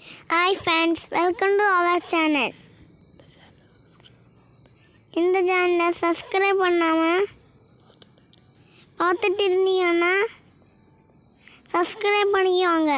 Hi friends welcome to our channel இந்த சேனலை subscribe பண்ணாமல் பார்த்துட்டு இருந்தீங்கன்னா சப்ஸ்கிரைப் பண்ணிக்கோங்க.